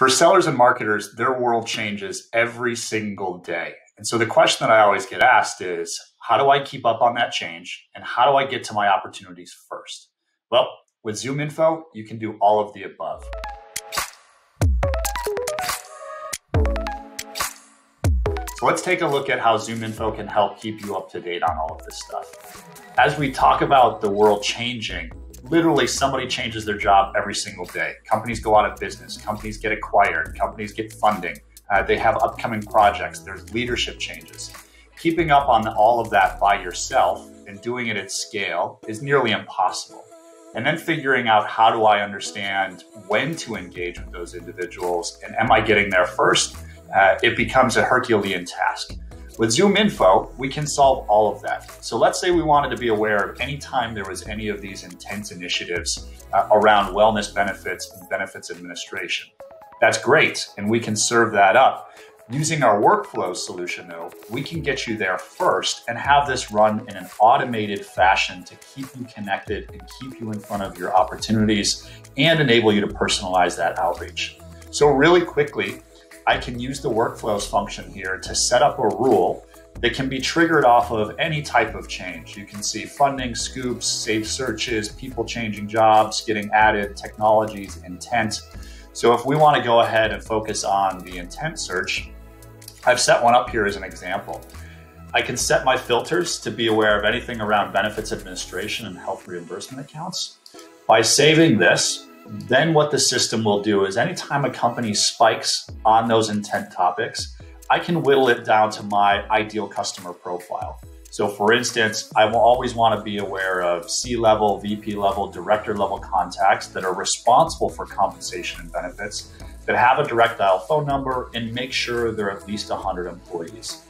For sellers and marketers, their world changes every single day. And so the question that I always get asked is how do I keep up on that change? And how do I get to my opportunities first? Well, with ZoomInfo, you can do all of the above. So let's take a look at how ZoomInfo can help keep you up to date on all of this stuff. As we talk about the world changing, literally somebody changes their job every single day. Companies go out of business, companies get acquired, companies get funding, uh, they have upcoming projects, there's leadership changes. Keeping up on all of that by yourself and doing it at scale is nearly impossible. And then figuring out how do I understand when to engage with those individuals and am I getting there first? Uh, it becomes a Herculean task. With ZoomInfo, we can solve all of that. So let's say we wanted to be aware of any time there was any of these intent initiatives uh, around wellness benefits and benefits administration. That's great, and we can serve that up. Using our workflow solution, though, we can get you there first and have this run in an automated fashion to keep you connected and keep you in front of your opportunities and enable you to personalize that outreach. So, really quickly, I can use the workflows function here to set up a rule that can be triggered off of any type of change. You can see funding, scoops, saved searches, people changing jobs, getting added, technologies, intent. So if we want to go ahead and focus on the intent search, I've set one up here as an example. I can set my filters to be aware of anything around benefits administration and health reimbursement accounts. By saving this, then what the system will do is anytime a company spikes on those intent topics, I can whittle it down to my ideal customer profile. So for instance, I will always want to be aware of C-level, VP level, director level contacts that are responsible for compensation and benefits, that have a direct dial phone number and make sure they're at least 100 employees.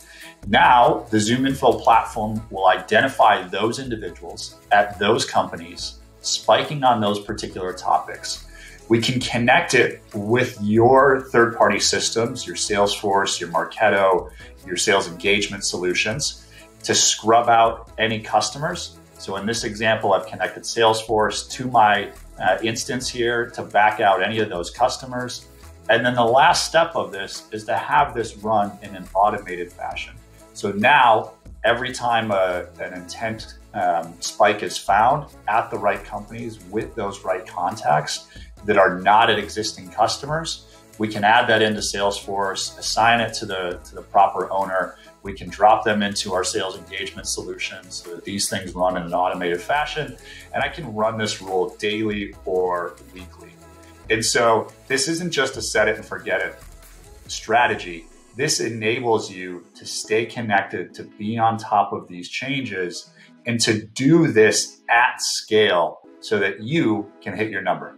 Now, the ZoomInfo platform will identify those individuals at those companies spiking on those particular topics. We can connect it with your third party systems, your Salesforce, your Marketo, your sales engagement solutions to scrub out any customers. So in this example, I've connected Salesforce to my uh, instance here to back out any of those customers. And then the last step of this is to have this run in an automated fashion. So now, every time a, an intent um, spike is found at the right companies with those right contacts that are not at existing customers. We can add that into Salesforce, assign it to the, to the proper owner. We can drop them into our sales engagement solution so that these things run in an automated fashion. And I can run this rule daily or weekly. And so this isn't just a set it and forget it strategy. This enables you to stay connected, to be on top of these changes, and to do this at scale so that you can hit your number.